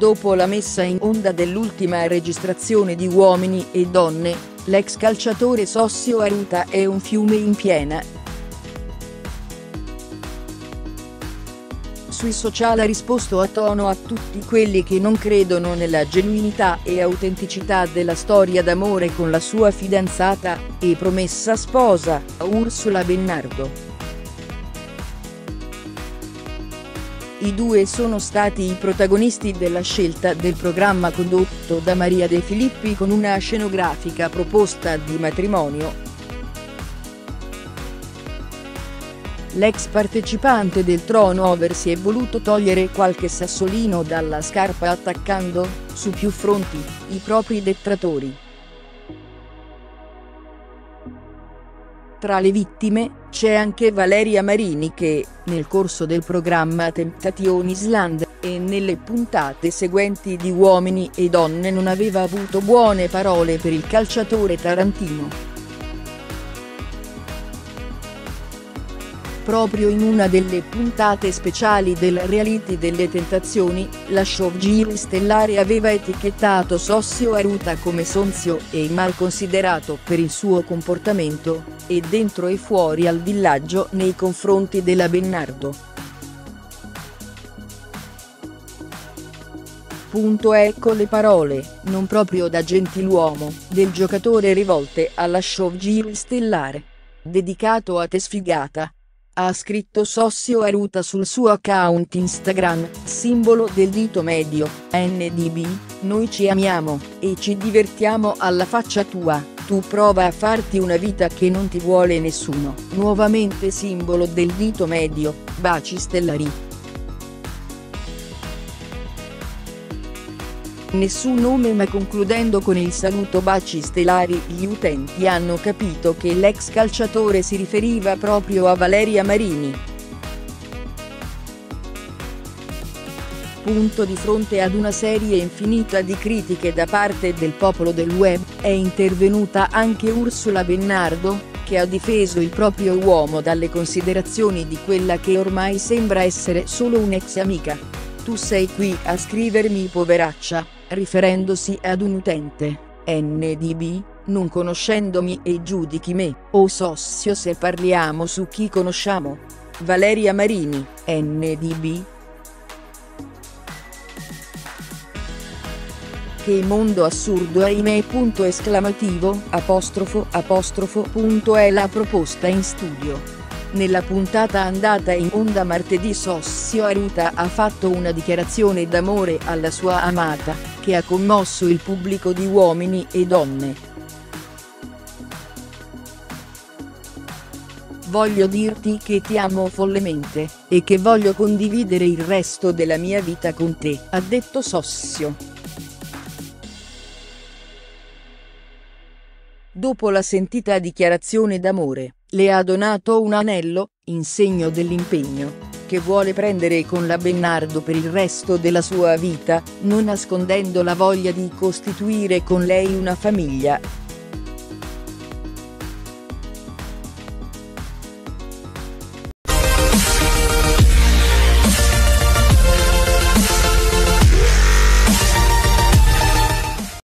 Dopo la messa in onda dell'ultima registrazione di Uomini e Donne, l'ex calciatore Sossio Aruta è un fiume in piena. Sui social ha risposto a tono a tutti quelli che non credono nella genuinità e autenticità della storia d'amore con la sua fidanzata e promessa sposa, Ursula Bennardo. I due sono stati i protagonisti della scelta del programma condotto da Maria De Filippi con una scenografica proposta di matrimonio. L'ex partecipante del Trono Over si è voluto togliere qualche sassolino dalla scarpa attaccando, su più fronti, i propri detratori. Tra le vittime, c'è anche Valeria Marini che, nel corso del programma Temptation Island, e nelle puntate seguenti di Uomini e Donne non aveva avuto buone parole per il calciatore tarantino. Proprio in una delle puntate speciali del reality delle tentazioni, la showgirl stellare aveva etichettato Sossio Aruta come sonzio e mal considerato per il suo comportamento, e dentro e fuori al villaggio nei confronti della Bennardo. Punto ecco le parole, non proprio da gentiluomo, del giocatore rivolte alla showgirl stellare. Dedicato a te sfigata, ha scritto Sossio Aruta sul suo account Instagram, simbolo del dito medio, NDB, noi ci amiamo, e ci divertiamo alla faccia tua, tu prova a farti una vita che non ti vuole nessuno, nuovamente simbolo del dito medio, baci stellari. Nessun nome ma concludendo con il saluto baci stellari gli utenti hanno capito che l'ex calciatore si riferiva proprio a Valeria Marini. Punto di fronte ad una serie infinita di critiche da parte del popolo del web, è intervenuta anche Ursula Bennardo, che ha difeso il proprio uomo dalle considerazioni di quella che ormai sembra essere solo un'ex amica. Tu sei qui a scrivermi poveraccia riferendosi ad un utente, NDB, non conoscendomi e giudichi me, o sossio se parliamo su chi conosciamo. Valeria Marini, NDB. Che mondo assurdo ahimè punto esclamativo, apostrofo apostrofo punto è la proposta in studio. Nella puntata andata in onda martedì Sossio Aruta ha fatto una dichiarazione d'amore alla sua amata, che ha commosso il pubblico di uomini e donne. Voglio dirti che ti amo follemente, e che voglio condividere il resto della mia vita con te, ha detto Sossio. Dopo la sentita dichiarazione d'amore, le ha donato un anello, in segno dell'impegno, che vuole prendere con la Bennardo per il resto della sua vita, non nascondendo la voglia di costituire con lei una famiglia,